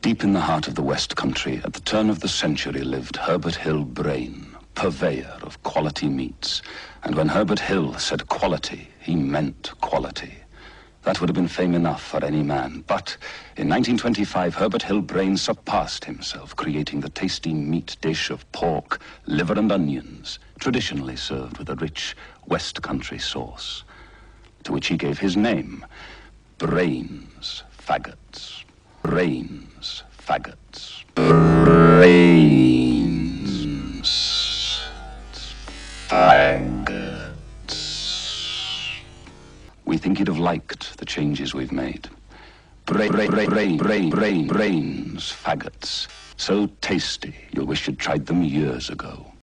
Deep in the heart of the West Country, at the turn of the century, lived Herbert Hill Brain, purveyor of quality meats. And when Herbert Hill said quality, he meant quality. That would have been fame enough for any man. But in 1925, Herbert Hill Brain surpassed himself, creating the tasty meat dish of pork, liver, and onions, traditionally served with a rich West Country sauce, to which he gave his name, Brains Faggots. Brains Faggots. Brains Faggots. We think you'd have liked the changes we've made. Brain, brain, brain, brain, brain, brains, faggots. So tasty, you'll wish you'd tried them years ago.